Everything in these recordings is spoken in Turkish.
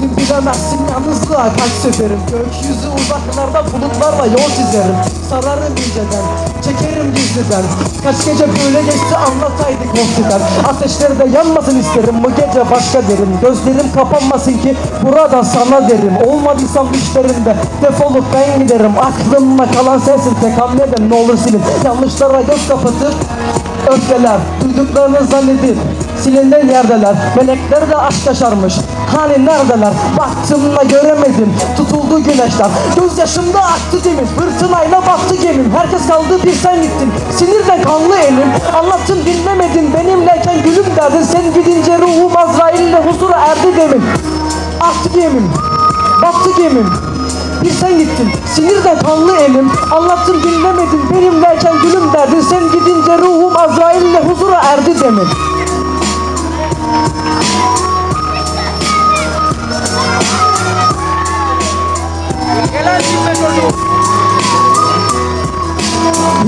Gitsin yalnızlığa kaç seferim. Gökyüzü uzaklarda bulutlarla yol çizerim. Sararım inceden Çekerim gizliden. Kaç gece böyle geçti anlataydık hospital Ateşleri de yanmasın isterim Bu gece başka derim. Gözlerim kapanmasın ki Buradan sana derim. Olmadıysam işlerimde Defolup ben giderim. Aklımda kalan sensin Tek hamleden ne olur silin Yanlışlara göz kapatıp Öfkeler Duyduklarını zannedip Silinen yerdeler Melekler de aşk yaşarmış. Hani neredeler? Baktığımda göremedim. Tutuldu güneşler. Gözyaşımda aktı demin Fırtınayla battı gemim. Herkes kaldı bir sen gittin. Sinirden kanlı elim. Anlattım dinlemedin. Benimleyken gülüm derdin. Sen gidince ruhum Azrail'le huzura erdi demin Aktı gemim. Battı gemim. Bir sen gittin. Sinirden kanlı elim. Anlattım dinlemedin. Benimleyken gülüm derdin. Sen gidince ruhum Azrail'le huzura erdi demin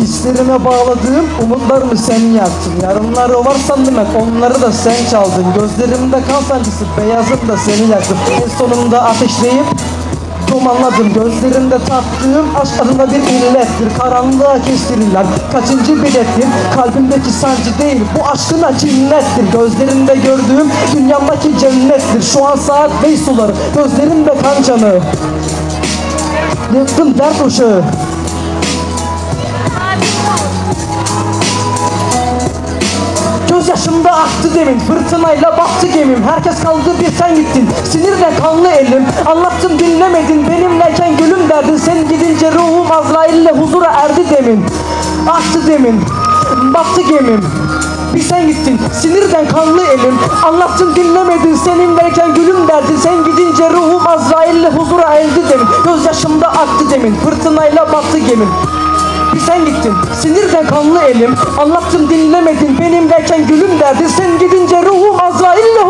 Hislerime bağladığım umutlarımı sen yaktın? Yarınları var sandım hep onları da sen çaldın. Gözlerimde kan sancısı beyazım da seni yaktım. En sonunda ateşleyip dumanladım. Gözlerimde tattığım aşk adında bir illettir. Karanlığa kestirilen kaçıncı bilettir? Kalbimdeki sancı değil bu aşkına cinnettir Gözlerinde gördüğüm dünyamdaki cennettir. Şu an saat beş suları gözlerimde kan canı Yıktım dert uşağı Gözyaşımda aktı demin Fırtınayla battı gemim. Herkes kaldı bir sen gittin Sinirden kanlı elim. Anlattım dinlemedin Benimleyken gülüm derdin Sen gidince ruhum Azrail'le huzura erdi demin. Aktı demin Battı gemim. Bir sen gittin sinirden kanlı elim. Anlattım dinlemedin seninleyken gülüm derdin Gözyaşımda aktı demin Fırtınayla battı gemim bir sen gittin sinirden kanlı elim. Anlattım dinlemedin benimleyken gülüm derdi. Sen gidince ruhum Azrail'le